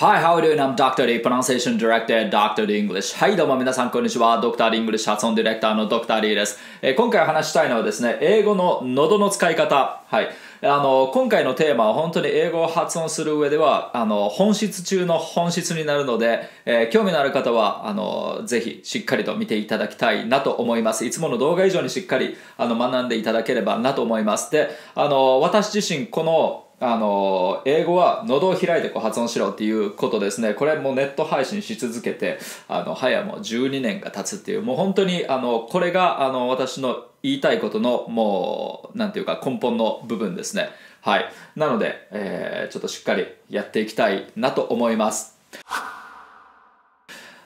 Hi, how are you? Doing? I'm Dr. D, Pronunciation Director, Dr. D English. はい、どうも皆さん、こんにちは。Dr. D English 発音ディレクターの Dr. D です。えー今回話したいのはですね、英語の喉の使い方。はい。あの、今回のテーマは本当に英語を発音する上では、あの、本質中の本質になるので、えー興味のある方は、あの、ぜひしっかりと見ていただきたいなと思います。いつもの動画以上にしっかり、あの、学んでいただければなと思います。で、あの、私自身、この、あの英語は喉を開いてこう発音しろっていうことですね。これもネット配信し続けてあの早もう12年が経つっていうもう本当にあのこれがあの私の言いたいことのもうなんていうか根本の部分ですね。はい。なので、えーちょっとしっかりやっていきたいなと思います。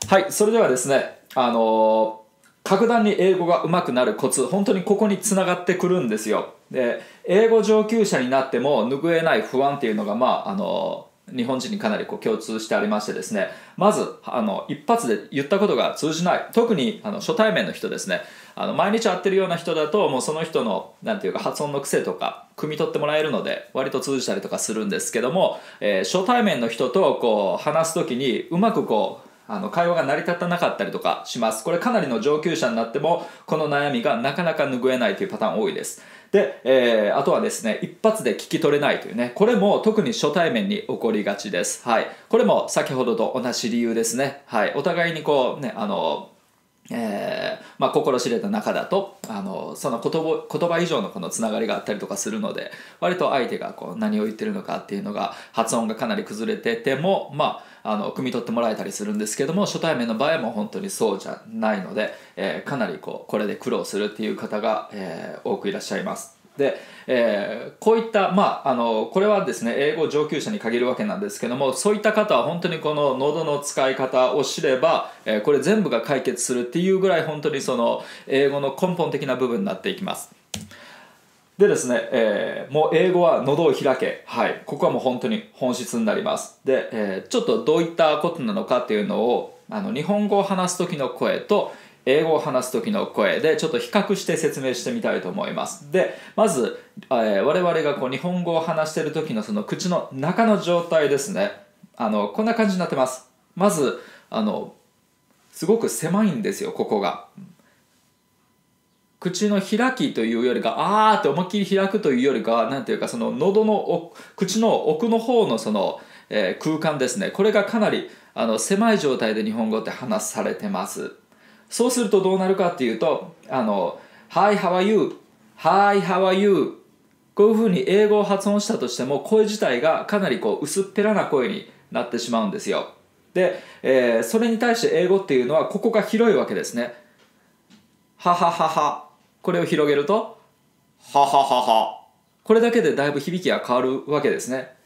はい。それではですねあの格段に英語が上手くなるコツ本当にここにつながってくるんですよ。で英語上級者になっても拭えない不安っていうのがまああの日本人にかなりこう共通してありましてですね。まずあの一発で言ったことが通じない。特にあの初対面の人ですね。あの毎日会ってるような人だともうその人のなんていうか発音の癖とか汲み取ってもらえるので割と通じたりとかするんですけども、えー初対面の人とこう話す時にうまくこうあの会話が成り立たなかったりとかします。これかなりの上級者になってもこの悩みがなかなか拭えないというパターン多いです。で、えーあとはですね一発で聞き取れないというねこれも特に初対面に起こりがちです。はい。これも先ほどと同じ理由ですね。はい。お互いにこうねあのえーまあ、心知れた中だとあのその言葉言葉以上のこのつながりがあったりとかするので割と相手がこう何を言ってるのかっていうのが発音がかなり崩れててもまああの汲み取ってもらえたりするんですけども初対面の場合も本当にそうじゃないので、えーかなりこうこれで苦労するっていう方が、えー多くいらっしゃいます。で、えーこういった、まあ、あのこれはですね英語上級者に限るわけなんですけどもそういった方は本当にこの喉の使い方を知れば、えーこれ全部が解決するっていうぐらい本当にその英語の根本的な部分になっていきます。でですね、えーもう英語は喉を開け。はい。ここはもう本当に本質になります。で、えーちょっとどういったことなのかっていうのを、あの、日本語を話す時の声と、英語を話す時の声でちょっと比較して説明してみたいと思います。で、まず、えー我々がこう日本語を話してる時のその口の中の状態ですね。あの、こんな感じになってます。まず、あの、すごく狭いんですよ、ここが。口の開きというよりかあーって思いっきり開くというよりかはなんていうかその喉の口の奥の方のその、えー空間ですね。これがかなりあの狭い状態で日本語って話されてます。そうするとどうなるかっていうとあの「Hi, how are you? Hi, how are you?」こういうふうに英語を発音したとしても声自体がかなりこう薄っぺらな声になってしまうんですよ。で、えーそれに対して英語っていうのはここが広いわけですね。はははは。これを広げるとははははこれだけでだいぶ響きが変わるわけですね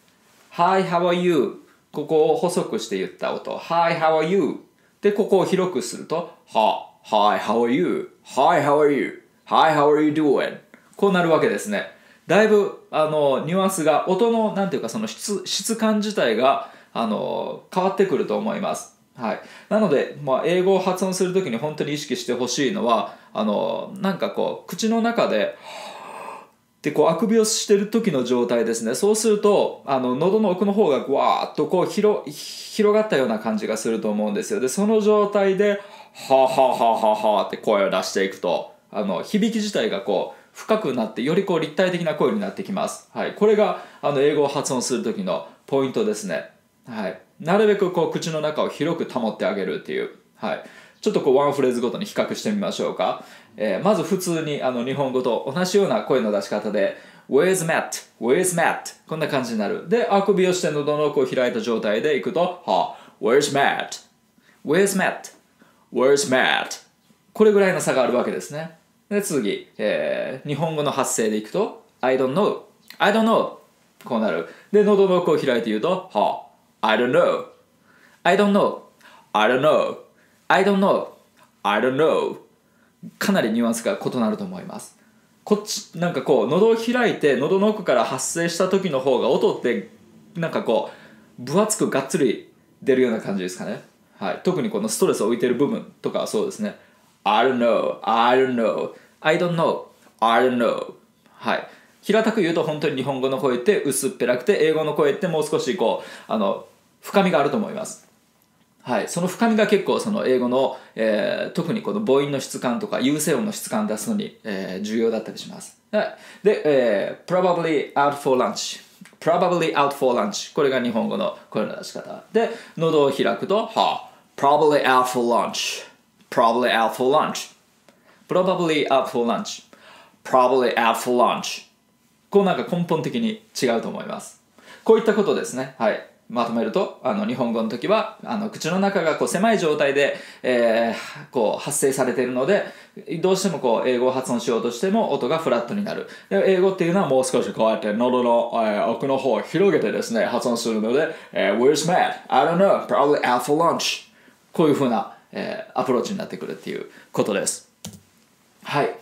Hi, how are you? ここを細くして言った音 Hi, how are you? でここを広くするとは Hi, how are you? Hi, how are you? Hi, how are you doing? こうなるわけですねだいぶあのニュアンスが音のなんていうかその質質感自体があの変わってくると思いますはい、なので、まあ、英語を発音するときに本当に意識してほしいのはあのなんかこう口の中ででこうあくびをしてる時の状態ですね。そうするとあの喉の奥の方がわーっとこう広広がったような感じがすると思うんですよ。でその状態で「ははははは」って声を出していくとあの響き自体がこう深くなってよりこう立体的な声になってきます、はい、これがあの英語を発音する時のポイントですね。はい、なるべくこう口の中を広く保ってあげるっていう、はい、ちょっとこうワンフレーズごとに比較してみましょうか、えーまず普通にあの日本語と同じような声の出し方で「Where's Matt? Where's Matt?」こんな感じになるであくびをして喉の奥を開いた状態でいくと「は Where's Matt? Where's Matt? Where's Matt?」これぐらいの差があるわけですねで次、えー日本語の発声でいくと「I don't know」「I don't know」こうなるで喉の奥を開いて言うと「は I don't know I don't know I don't know I don't know. I don't know. かなりニュアンスが異なると思います。こっちなんかこう喉を開いて喉の奥から発声した時の方が音ってなんかこう分厚くがっつり出るような感じですかね、はい、特にこのストレスを置いてる部分とかはそうですね。I don't know. I don't know. I don't know. I don't know. はい。平たく言うと本当に日本語の声って薄っぺらくて英語の声ってもう少しこうあの深みがあると思います。はい、その深みが結構その英語の、えー、特にこの母音の質感とか優勢音の質感を出すのに、えー、重要だったりします。はい、で、えー、probably out for lunch probably out for lunch これが日本語の声の出し方で喉を開くと、はあ、probably out for lunch probably out for lunch probably out for lunch probably out for lunch こうなんか根本的に違うと思いますこういったことですねはいまとめるとあの日本語の時はあの口の中がこう狭い状態で、えー、こう発生されているのでどうしてもこう英語を発音しようとしても音がフラットになる。で英語っていうのはもう少しこうやって喉の、えー、奥の方を広げてですね発音するので、えー、Where's Matt? I don't know. Probably out for lunch. こういうふうな、えー、アプローチになってくるっていうことです。はい。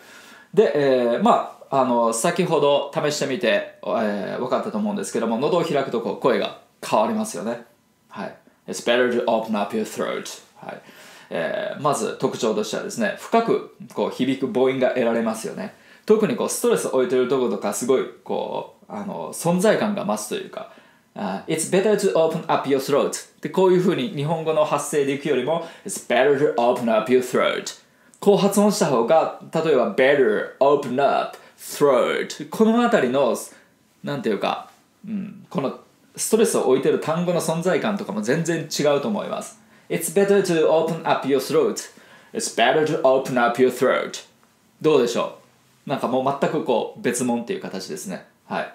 で、えー、まああの先ほど試してみて、えー、分かったと思うんですけども喉を開くとこう声が変わりますよね。はい。It's better to open up your throat. はい。えー、まず特徴としてはですね、深くこう響く母音が得られますよね。特にこうストレスを置いてるとことかすごいこうあの存在感が増すというか、uh, It's better to open up your throat でこういうふうに日本語の発声でいくよりも It's better to open up your throat こう発音した方が例えば better open up throat この辺りのなんていうか、うん、このストレスを置いてる単語の存在感とかも全然違うと思います。It's better to open up your throat. It's better to open up your throat. どうでしょう？なんかもう全くこう別物っていう形ですね。はい。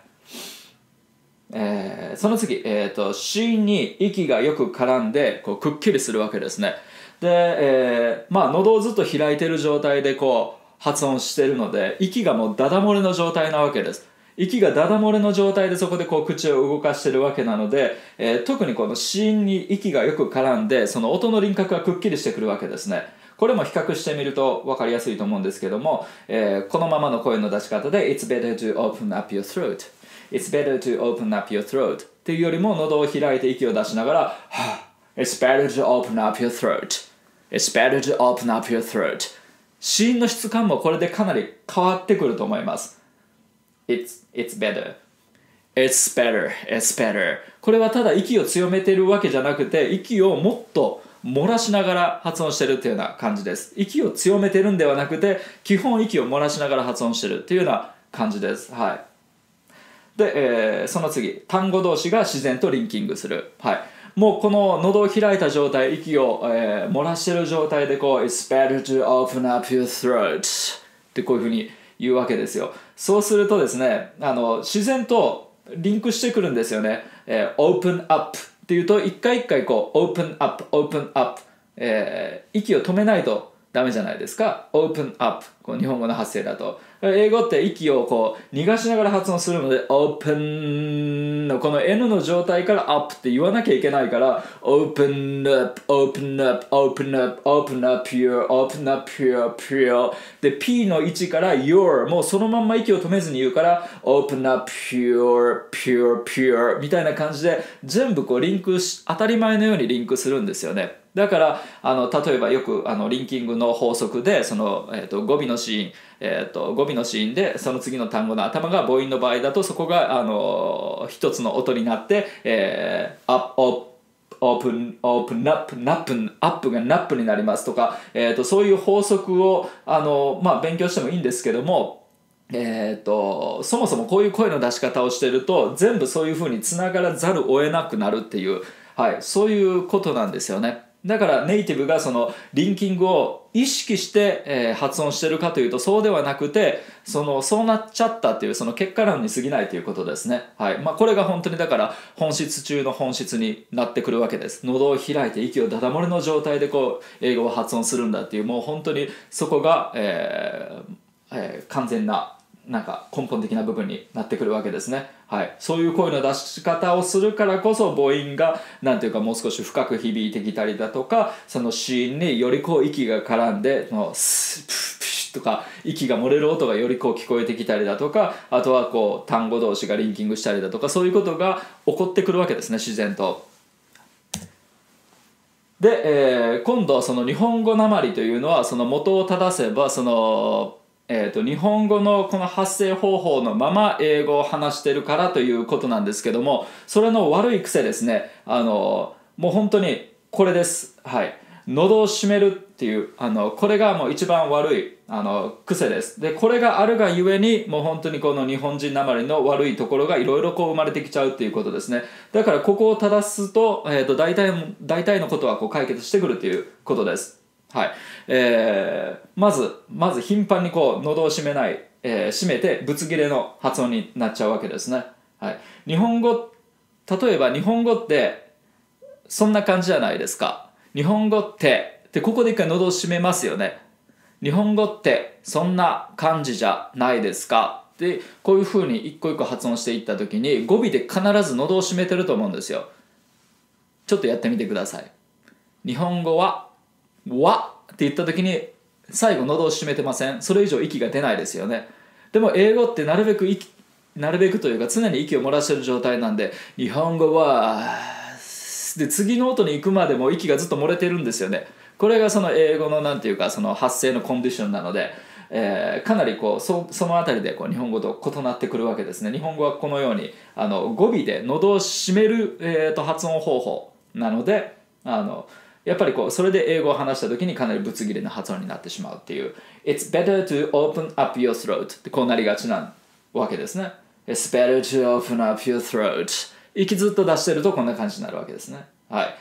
えー、その次、えーと、死に息がよく絡んでこうくっきりするわけですね。で、えー、まあ喉をずっと開いてる状態でこう発音してるので息がもうダダ漏れの状態なわけです。息がダダ漏れの状態でそこでこう口を動かしてるわけなので、えー、特にこの子音に息がよく絡んでその音の輪郭がくっきりしてくるわけですね。これも比較してみると分かりやすいと思うんですけども、えー、このままの声の出し方で It's better to open up your throat. It's better to open up your throat. っていうよりも喉を開いて息を出しながら、It's better to open up your throat. It's better to open up your throat. 子音の質感もこれでかなり変わってくると思います。It's, it's better. It's better. It's better. これはただ息を強めてるわけじゃなくて息をもっと漏らしながら発音してるっていうような感じです息を強めてるんではなくて基本息を漏らしながら発音してるっていうような感じですはいで、えー、その次単語同士が自然とリンキングするはいもうこの喉を開いた状態息を、えー、漏らしてる状態でこう It's better to open up your throat ってこういうふうにいうわけですよ。そうするとですねあの自然とリンクしてくるんですよね、えー、open up っていうと一回一回こう open up open up、えー、息を止めないとダメじゃないですか。open up こう日本語の発声だと。英語って息をこう逃がしながら発音するので open のこの N の状態から up って言わなきゃいけないから open up open up open up open up your open up your pure で P の位置から your もうそのまんま息を止めずに言うから open up pure pure pure みたいな感じで全部こうリンクし当たり前のようにリンクするんですよね。だからあの例えばよくあのリンキングの法則でその、えーと、語尾の子音、えーと、語尾の子音でその次の単語の頭が母音の場合だとそこがあの一つの音になって、えー、 up、open、open、nup、nup、up が nup になりますとか、えーと、そういう法則をあの、まあ、勉強してもいいんですけども、えーと、そもそもこういう声の出し方をしてると全部そういうふうにつながらざるを得なくなるっていう、はい、そういうことなんですよね。だからネイティブがそのリンキングを意識して、え、発音してるかというとそうではなくてそのそうなっちゃったっていうその結果論に過ぎないということですね、はい。まあ、これが本当にだから本質中の本質になってくるわけです。喉を開いて息をダダ漏れの状態でこう英語を発音するんだっていうもう本当にそこが、えーえー、完全ななんか根本的な部分になってくるわけですね。はい、そういう声の出し方をするからこそ母音が何ていうかもう少し深く響いてきたりだとかその子音によりこう息が絡んでのスププシとか息が漏れる音がよりこう聞こえてきたりだとかあとはこう単語同士がリンキングしたりだとかそういうことが起こってくるわけですね自然と。で、えー、今度はその日本語なまりというのはその元を正せばそのえーと、日本語のこの発声方法のまま英語を話してるからということなんですけどもそれの悪い癖ですね。あのもう本当にこれです。はい。喉を閉めるっていうあのこれがもう一番悪いあの癖です。でこれがあるがゆえにもう本当にこの日本人なまりの悪いところがいろいろこう生まれてきちゃうっていうことですね。だからここを正すと,、えーと、大体大体のことはこう解決してくるということです。はい。えー、まずまず頻繁にこう喉を閉めない、えー、閉めてぶつ切れの発音になっちゃうわけですね、はい、日本語例えば日本語ってそんな感じじゃないですか。日本語ってでここで一回喉を閉めますよね。日本語ってそんな感じじゃないですか。でこういうふうに一個一個発音していった時に語尾で必ず喉を閉めてると思うんですよ。ちょっとやってみてください。日本語は「わ」って言った時に最後喉を閉めてません。それ以上息が出ないですよね。でも英語ってなるべく息なるべくというか常に息を漏らしてる状態なんで日本語はで次の音に行くまでも息がずっと漏れてるんですよね。これがその英語のなんていうかその発声のコンディションなので、えー、かなりこうそその辺りでこう日本語と異なってくるわけですね。日本語はこのようにあの語尾で喉を閉める、えー、と発音方法なのであのやっぱりこうそれで英語を話した時にかなりぶつ切れな発音になってしまうっていう It's better to open up your throat ってこうなりがちなわけですね It's better to open up your throat 息ずっと出してるとこんな感じになるわけですね。はい。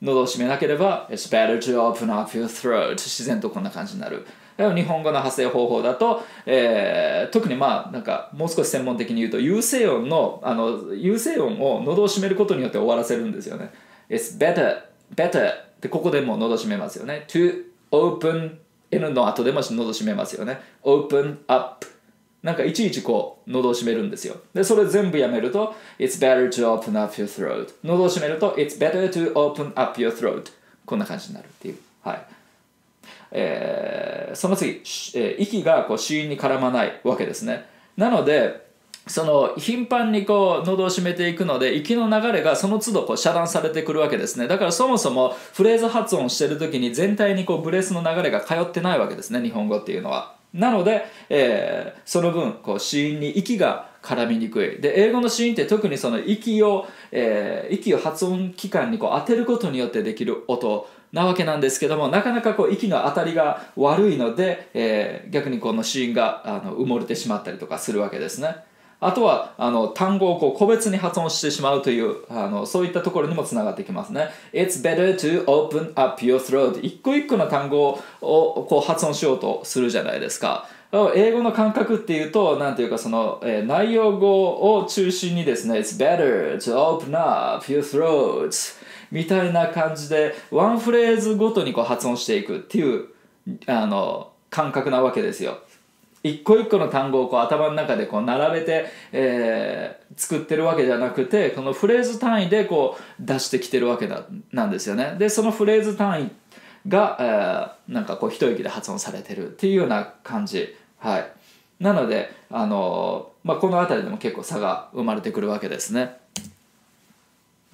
喉を閉めなければ、It's better to open up your throat 自然とこんな感じになる。日本語の発声方法だと、えー、特にまあなんかもう少し専門的に言うと有声音のあの有声音を喉を閉めることによって終わらせるんですよね。It's better, better ってここでも喉閉めますよね。to open N の後でも喉閉めますよね。open up なんかいちいちこう喉を閉めるんですよ。でそれ全部やめると It's better to open up your throat 喉を閉めると It's better to open up your throat こんな感じになるっていう。はい。えー、その次、えー、息がこう死因に絡まないわけですね。なのでその頻繁にこう喉を閉めていくので息の流れがその都度こう遮断されてくるわけですね。だからそもそもフレーズ発音してる時に全体にこうブレスの流れが通ってないわけですね日本語っていうのは。なので、えー、その分こう子音に息が絡みにくい。で英語の子音って特にその息を、えー、息を発音器官にこう当てることによってできる音なわけなんですけどもなかなかこう息の当たりが悪いので、えー、逆にこの子音があの埋もれてしまったりとかするわけですね。あとはあの単語をこう個別に発音してしまうというあのそういったところにもつながってきますね。It's better to open up your throat 一個一個の単語をこう発音しようとするじゃないですか。英語の感覚っていうと、なんていうかその、えー、内容語を中心にですね、It's better to open up your throat みたいな感じで、ワンフレーズごとにこう発音していくっていうあの感覚なわけですよ。一個一個の単語をこう頭の中でこう並べて、えー、作ってるわけじゃなくてこのフレーズ単位でこう出してきてるわけだなんですよね。でそのフレーズ単位が、えー、なんかこう一息で発音されてるっていうような感じ。はい、なので、あのまあ、この辺りでも結構差が生まれてくるわけですね。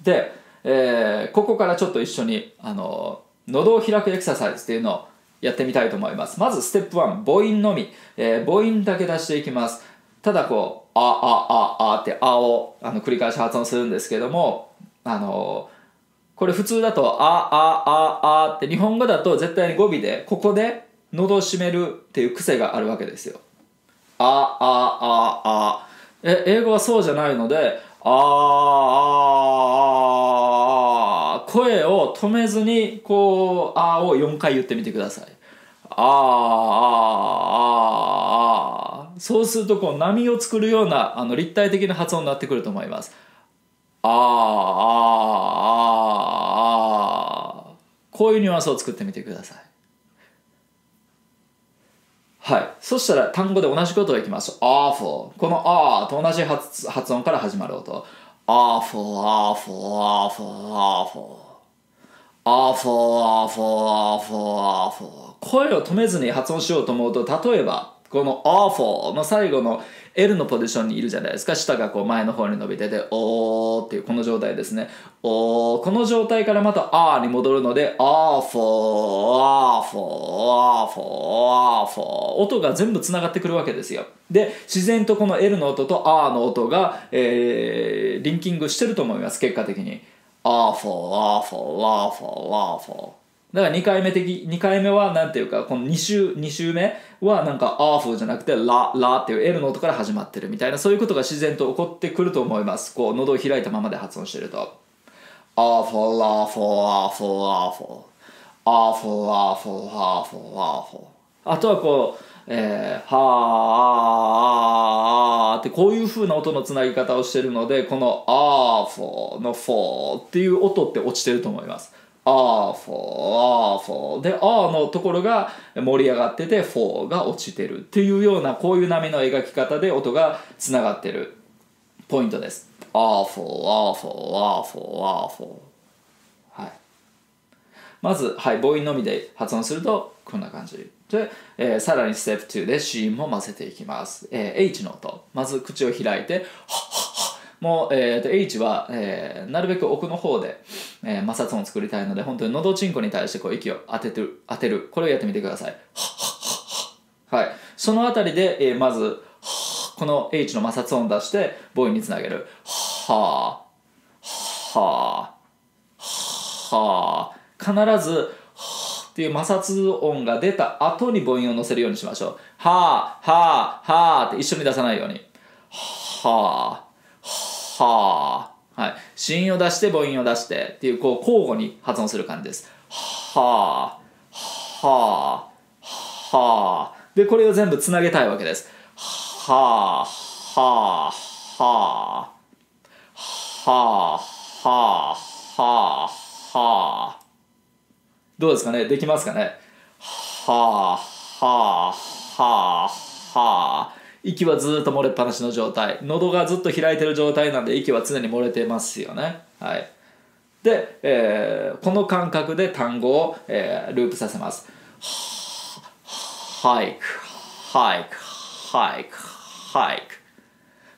で、えー、ここからちょっと一緒に、あの喉を開くエクササイズっていうのをやってみたいと思います。まずステップ1、母音のみ。えー、母音だけ出していきます。ただこう、あ、あ、あ、あってあをあの繰り返し発音するんですけども、あのこれ普通だと、あ、あ、あ、あって日本語だと絶対に語尾で、ここで喉を閉めるっていう癖があるわけですよ。あ、あ、あ、あ。え、英語はそうじゃないので、ああ、あ、あ、声を止めずにこう「あ」を4回言ってみてください。ああああそうするとこう波を作るようなあの立体的な発音になってくると思います。あああああこういうニュアンスを作ってみてください。はい。そしたら単語で同じことをいきます。awful。この r と同じ発発音から始まる音。Awful, awful, awful, awful. awful, awful, awful, awful 声を止めずに発音しようと思うと例えばこの awful の最後の L のポジションにいるじゃないですか。舌がこう前の方に伸びてておーっていうこの状態ですね。おーこの状態からまたあーに戻るのであーフォーあーフォーあーフォーあーフォー。音が全部つながってくるわけですよ。で自然とこの L の音とあーの音が、えー、リンキングしてると思います結果的に。あーフォーあーフォーあーフォーあーフォー。だから2回目的2回目はなんていうかこの2週 ,2 週目はなんかアーフじゃなくてララっていう L の音から始まってるみたいなそういうことが自然と起こってくると思います。こう喉を開いたままで発音してると。アーフォーラーフォーアーフォーアーフォー。アーフォーアーフォーアーフォーアーフォー。あとはこうえー、はーあーってこういう風な音のつなぎ方をしてるのでこのアーフォーのフォーっていう音って落ちてると思います。アーフォーアーフォー。でアーのところが盛り上がっててフォーが落ちてるっていうようなこういう波の描き方で音がつながってる。ポイントです。アーフォーアーフォーアーフォーアーフォー。はい。まず、はい、母音のみで発音するとこんな感じ。で、えー、さらにステップ2で C も混ぜていきます、えー、H の音。まず口を開いてはっはっ。もう、えー、と H は、えー、なるべく奥の方で、えー、摩擦音を作りたいので本当に喉チンコに対してこう息を当ててる当てる。これをやってみてください。はい。そのあたりで、えー、まずこの H の摩擦音を出して母音につなげる。はあはあはあ必ずっていう摩擦音が出た後に母音を乗せるようにしましょう。はあはあはあって一緒に出さないように。はあはあ。はい。子音を出して母音を出してっていうこう交互に発音する感じです。はあ。はあ。はあ。で、これを全部つなげたいわけです。はあ。はあ。はあ。はあ。はあ。はあ。はあ。どうですかね？できますかね？はあ。はあ。はあ。はあ。息はずっと漏れっぱなしの状態。喉がずっと開いてる状態なんで息は常に漏れてますよね。はい。で、えー、この感覚で単語を、えー、ループさせます。 hike hike hike hike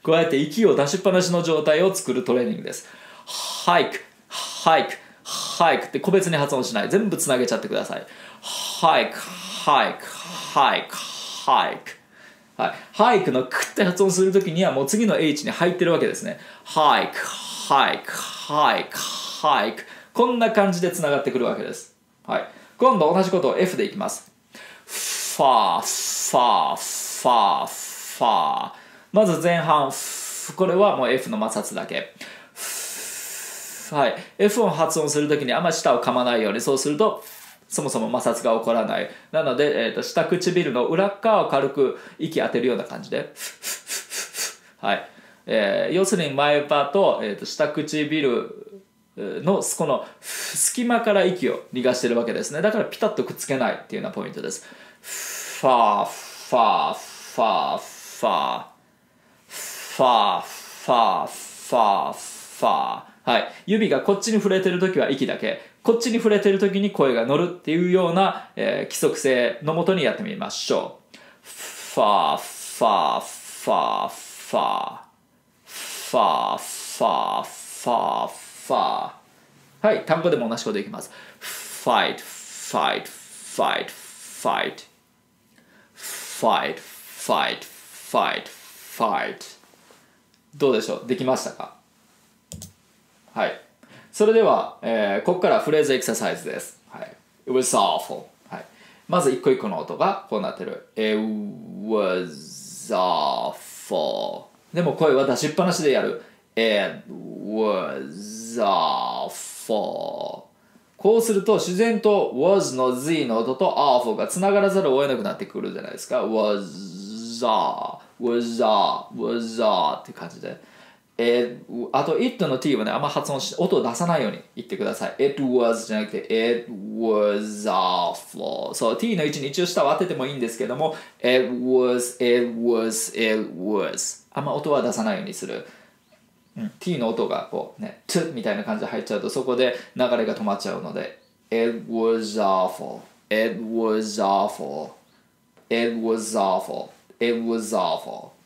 こうやって息を出しっぱなしの状態を作るトレーニングです hike hike hike って個別に発音しない全部つなげちゃってくださいhike hike hike hike はい、 hike のクって発音するときにはもう次の H に入ってるわけですね。 hike、hike、hike、hike。こんな感じでつながってくるわけです。はい、今度同じことを F でいきます。ファー、ファー、ファー、ファー。まず前半、これはもう F の摩擦だけ。はい、F を発音するときにあんまり舌を噛まないようにそうするとそもそも摩擦が起こらない。なので、えーと、下唇の裏側を軽く息当てるような感じで。はい。えー、要するに前歯と,、えーと、下唇のこの隙間から息を逃がしてるわけですね。だからピタッとくっつけないっていうようなポイントです。ファーファーファーファー。ファーファーファーファー。はい、指がこっちに触れてる時は息だけ。こっちに触れてる時に声が乗るっていうような、えー、規則性のもとにやってみましょう。ファーファーファーファー。ファーファーファー。ファーはい単語でも同じこといきます。fight fight fight fight fight fight fight fight どうでしょう？できましたか？はい。それでは、えー、ここからフレーズエクササイズです、はい、It was awful、はい、まず一個一個の音がこうなってる。It was awful でも声は出しっぱなしでやる。It was awful こうすると自然と was の z の音と awful がつながらざるを得なくなってくるじゃないですか was a was a was a って感じで。えー、あと it の t はねあんま発音し音を出さないように言ってください。It was じゃなくて it was awful そう t の位置に一応下を当ててもいいんですけども it was it was it was. あんま音は出さないようにする、うん、t の音がこうね t みたいな感じで入っちゃうとそこで流れが止まっちゃうので it was awful. It was awful. It was awful. It was awful. はい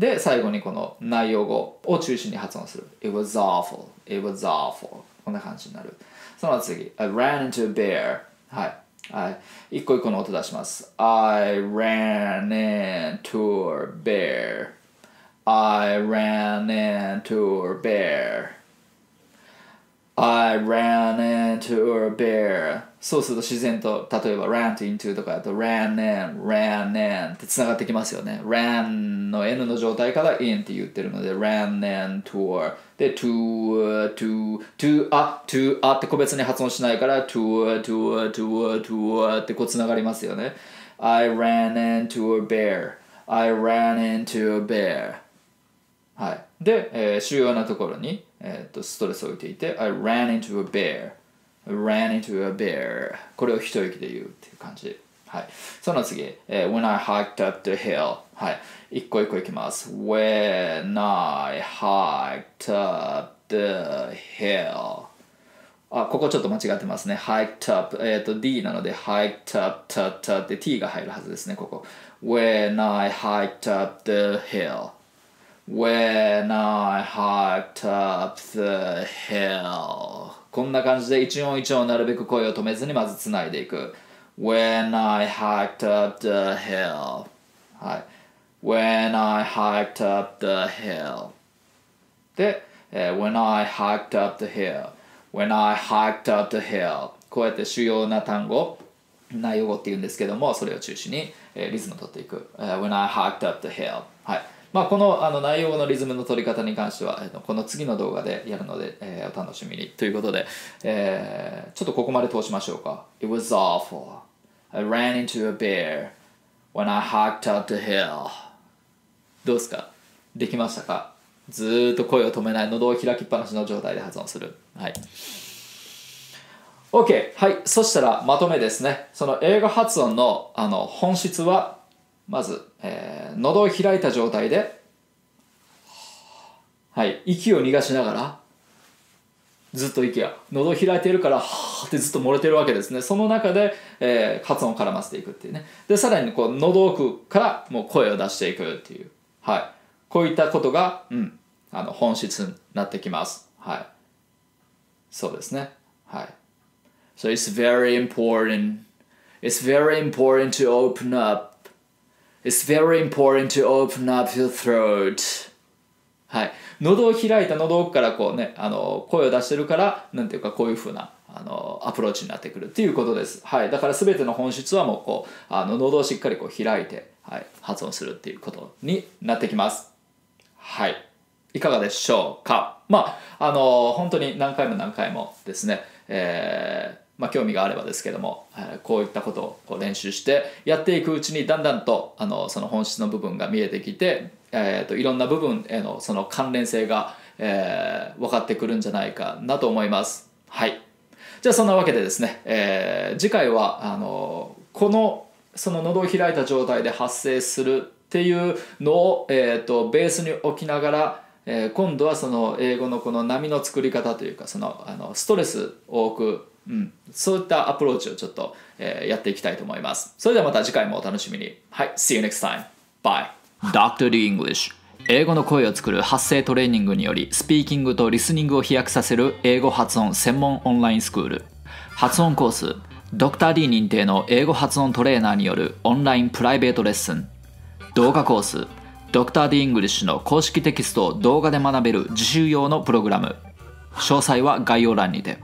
で最後にこの内容語を中心に発音する It was awful It was awful こんな感じになるその次 I ran into a bear はいはい一個一個の音出します I ran into a bear I ran into a bear I ran into a bear そうすると自然と例えば rant into とかだと ran in ran in ってつながってきますよね。ran の n の状態から in って言ってるので ran in tour で to to to あ to あって個別に発音しないから to to to to to ってこうつながりますよね。I ran into a bear I ran into a bear はい、で、えー、主要なところに、えー、とストレスを置いていて I ran into a bear ran into a bear これを一息で言うっていう感じはい、その次、えー、When I hiked up the hill はい、一個一個いきます When I hiked up the hill あ、ここちょっと間違ってますね。hiked up。えっ、ー、と、D なので、hiked up, t, t って T が入るはずですね、ここ。When I hiked up the hill. When I hiked up the hill こんな感じで一音一音なるべく声を止めずにまずつないでいく When I hiked up the hill はい When I hiked up the hill で、えー、When I hiked up the hill When I hiked up the hill こうやって主要な単語内容語っていうんですけどもそれを中心に、えー、リズムを取っていく、uh, When I hiked up the hill はいまあ、このあの内容のリズムの取り方に関してはこの次の動画でやるので、えー、お楽しみに。ということで、えー、ちょっとここまで通しましょうか。It was awful. I ran into a bear when I hiked up the hill. どうですか？できましたか？ずーっと声を止めない喉を開きっぱなしの状態で発音する。はい。OK はい。そしたらまとめですね。その英語発音のあの本質はまず、えー、喉を開いた状態で、はい、息を逃がしながら、ずっと息が、喉を開いているから、はーってずっと漏れてるわけですね。その中で、えー、発音を絡ませていくっていうね。で、さらに、こう、喉奥からもう声を出していくっていう。はい。こういったことが、うん、あの、本質になってきます。はい。そうですね。はい。So it's very important. It's very important to open up It's very important to open up your throat. はい。喉を開いた喉からこうね、あの、声を出してるから、なんていうかこういうふうな、あの、アプローチになってくるっていうことです。はい。だから全ての本質はもうこう、あの、喉をしっかりこう開いて、はい、発音するっていうことになってきます。はい。いかがでしょうか？まあ、あの、本当に何回も何回もですね、えー、まあ、興味があればですけども、え、こういったことをこう練習してやっていくうちにだんだんとあのその本質の部分が見えてきて、えーと、いろんな部分へのその関連性が、えー、分かってくるんじゃないかなと思います。はいじゃあそんなわけでですね、えー、次回はあのこのその喉を開いた状態で発生するっていうのを、えーと、ベースに置きながら、え、今度はその英語のこの波の作り方というかそのあのストレスを置くうん、そういったアプローチをちょっと、えー、やっていきたいと思います。それではまた次回もお楽しみに。はい、See you next time. Bye. Dr. D English 英語の声を作る発声トレーニングによりスピーキングとリスニングを飛躍させる英語発音専門オンラインスクール発音コース Dr. D 認定の英語発音トレーナーによるオンラインプライベートレッスン動画コース Dr. D English の公式テキストを動画で学べる自習用のプログラム詳細は概要欄にて